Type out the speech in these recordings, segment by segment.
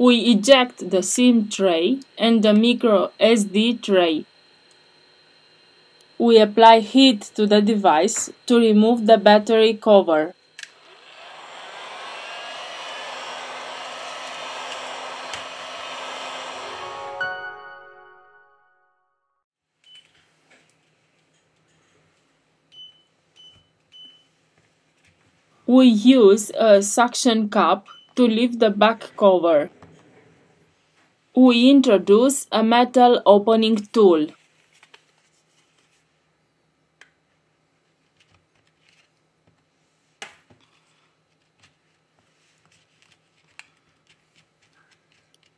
We eject the SIM tray and the micro SD tray. We apply heat to the device to remove the battery cover. We use a suction cup to lift the back cover. We introduce a metal opening tool.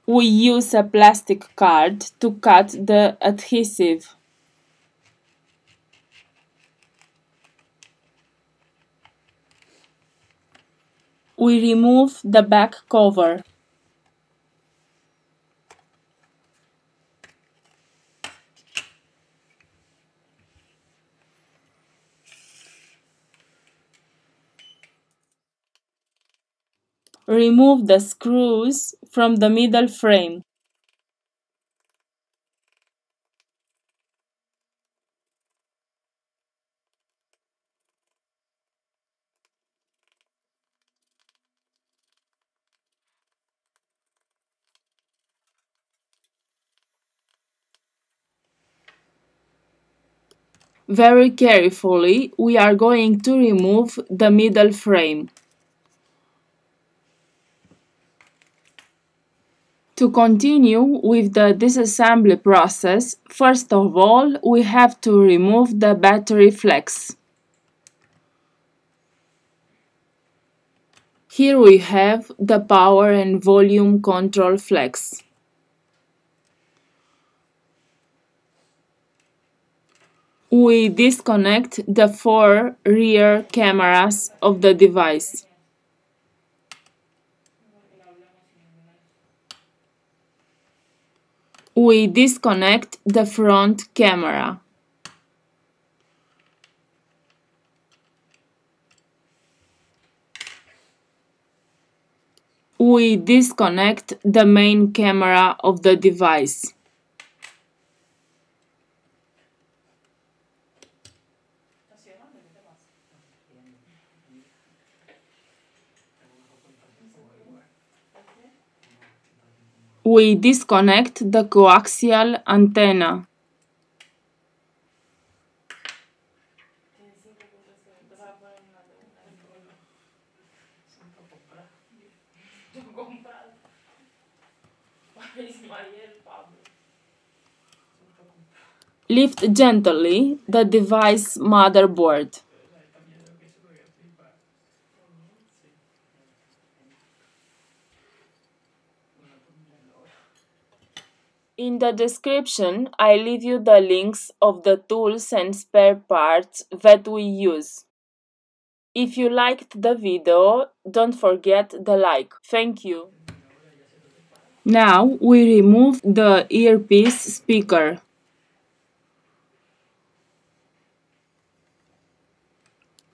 We use a plastic card to cut the adhesive. We remove the back cover. Remove the screws from the middle frame. Very carefully, we are going to remove the middle frame. To continue with the disassembly process, first of all, we have to remove the battery flex. Here we have the power and volume control flex. We disconnect the four rear cameras of the device. We disconnect the front camera. We disconnect the main camera of the device. We disconnect the coaxial antenna. Lift gently the device motherboard. In the description, I leave you the links of the tools and spare parts that we use. If you liked the video, don't forget the like. Thank you. Now we remove the earpiece speaker.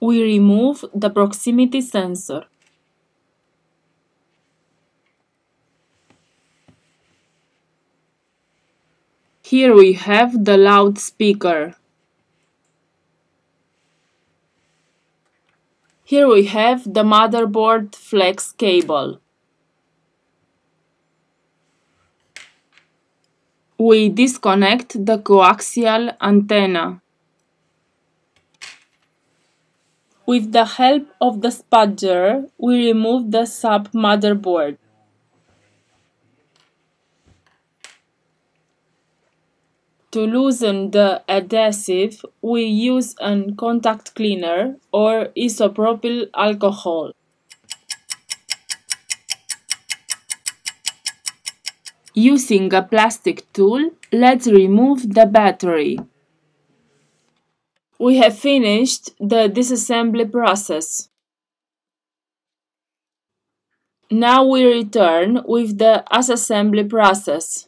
We remove the proximity sensor. Here we have the loudspeaker. Here we have the motherboard flex cable. We disconnect the coaxial antenna. With the help of the spudger, we remove the sub To loosen the adhesive, we use a contact cleaner or isopropyl alcohol. Using a plastic tool, let's remove the battery. We have finished the disassembly process. Now we return with the assembly process.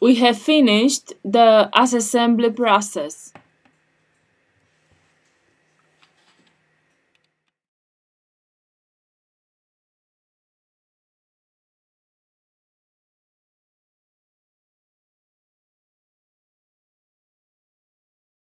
We have finished the assembly process.